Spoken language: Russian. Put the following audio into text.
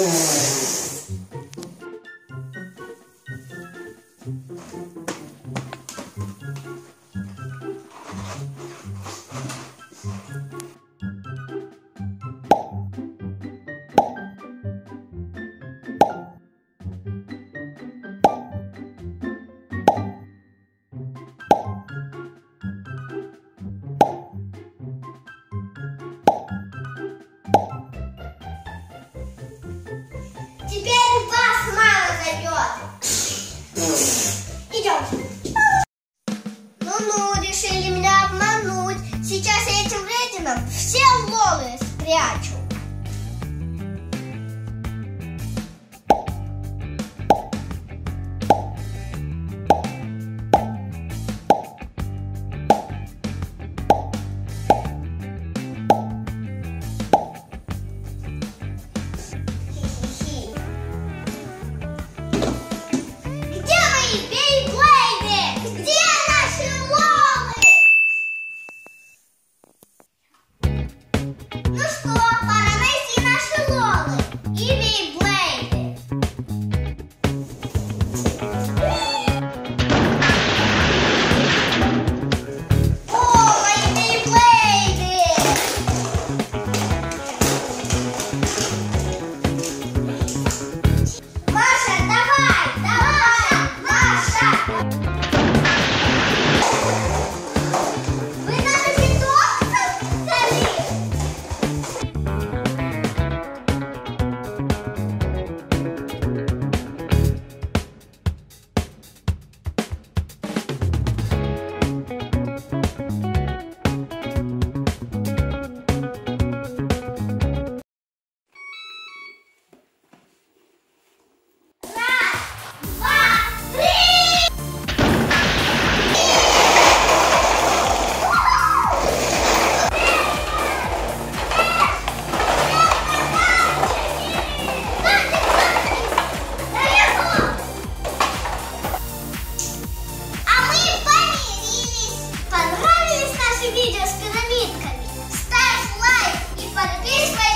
Yeah. Идем. Ну-ну, решили меня обмануть. Сейчас я этим рейтингом все лолы спрячу. but it is